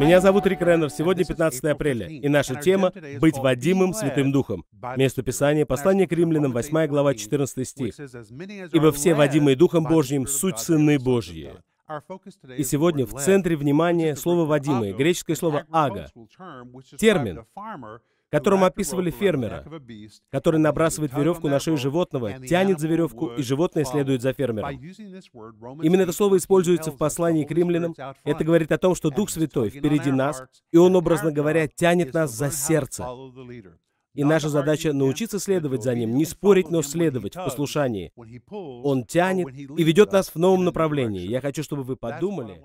Меня зовут Рик Реннер. Сегодня 15 апреля, и наша тема — «Быть водимым Святым Духом». Место Писания — послание к римлянам, 8 глава, 14 стих. «Ибо все водимые Духом Божьим — суть сыны Божьи». И сегодня в центре внимания слово «водимые», греческое слово «ага», термин, которым описывали фермера, который набрасывает веревку на шею животного, тянет за веревку, и животное следует за фермером. Именно это слово используется в послании к римлянам. Это говорит о том, что Дух Святой впереди нас, и Он, образно говоря, тянет нас за сердце. И наша задача — научиться следовать за Ним, не спорить, но следовать в послушании. Он тянет и ведет нас в новом направлении. Я хочу, чтобы вы подумали,